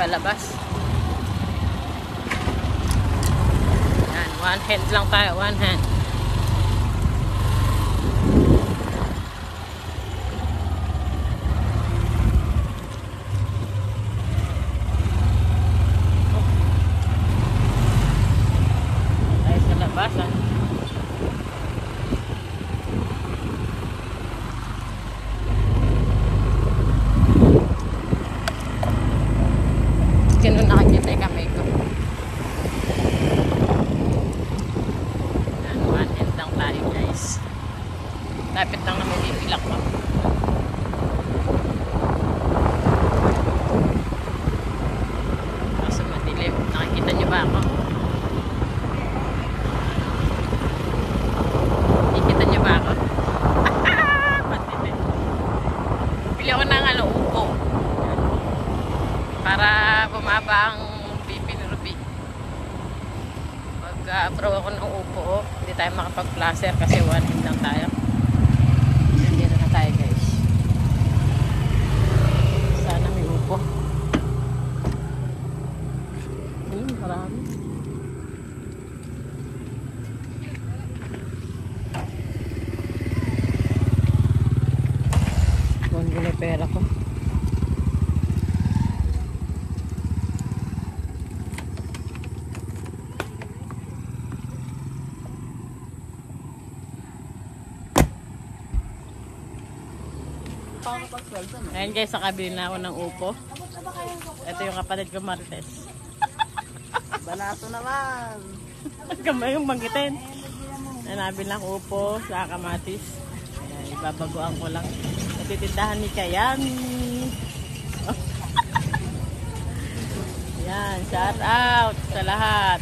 palabas. Ayan, one hand lang tayo, one hand. tayo sa labasan. Ganun nakakita yung kamay ko. Yan, one end lang tayo guys. Lapit lang naman ipilak ko. Kaso madilim. Nakikita niyo ba ako? Nakikita niyo ba ako? Madilim. Bili ako ng ano, upo. Para bumaba ang BP ni Ruby. Mag-approve ako ng upo, hindi tayo makapag-placer kasi one hand lang tayo. Nandito na tayo guys. Sana may upo. Hmm, marami. Buwan ko na yung pera ko. Paano pag 12? Ayan guys, nakabili na ako ng upo. Ito yung kapatid ko Marites. Banato naman. Kamay yung banggitin. Ayan, nabili na akong upo sa kamatis. Ayan, ibabagoan ko lang. Natitindahan ni Kayami. Yan, shout out sa lahat.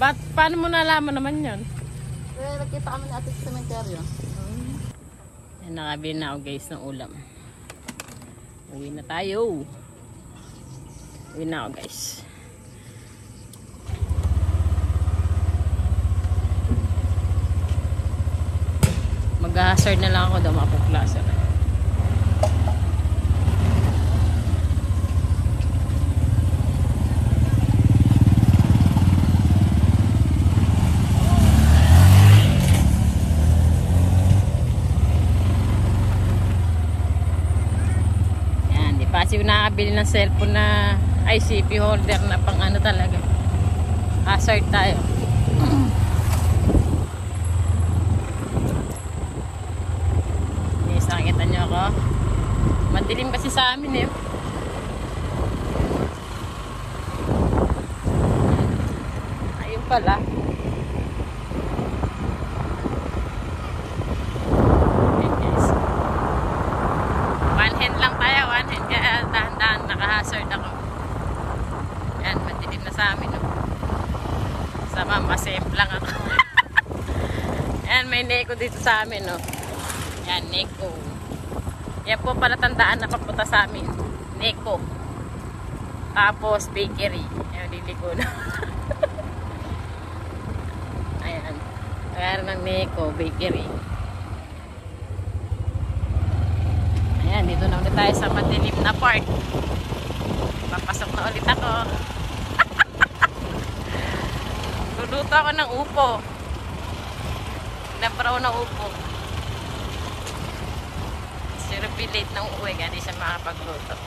Ba't, paano mo nalaman naman yon? Eh, nagkita kami ni ate sa cementerio. Yan, nakabili na ako guys ng ulam. Uwi na tayo. Uwi na ako guys. Mag-hazard na lang ako daw di pa kasi nakabili ng cellphone na ICP holder na pang ano talaga. Hazard tayo. Yes, nakikita nyo ako. Madilim kasi sa amin eh. Ayun pala. Ayan hand lang tayo, one hand. Kaya dahan-dahan, naka-hazard ako. Yan, madilim na sa amin. No? Sa mama, safe lang ako. Yan, may neko dito sa amin. No? Yan, neko. Yan po pala tandaan na papunta sa amin. Neko. Tapos, bakery. Yan, liliko na. Ayan. Meron ng neko, bakery. Ayan, dito na ulit tayo sa madilim na part. Papasok na ulit ako. Luluto ako ng upo. Nabraw na upo. Ruby late na uuwi, kaya di siya makapagluto.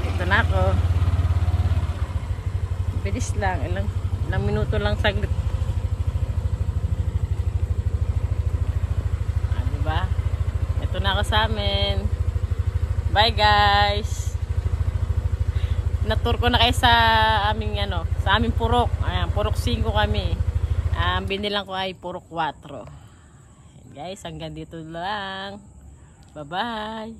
Dito na ako. Bilis lang, ilang, ilang minuto lang saglit. Ah, diba? Ito na ako sa amin. Bye guys. Natur ko na kayo sa aming ano, sa aming purok. Ayan, purok 5 kami. Ang binilang ko ay purok 4. Ayan, guys, hanggang dito lang. Bye-bye.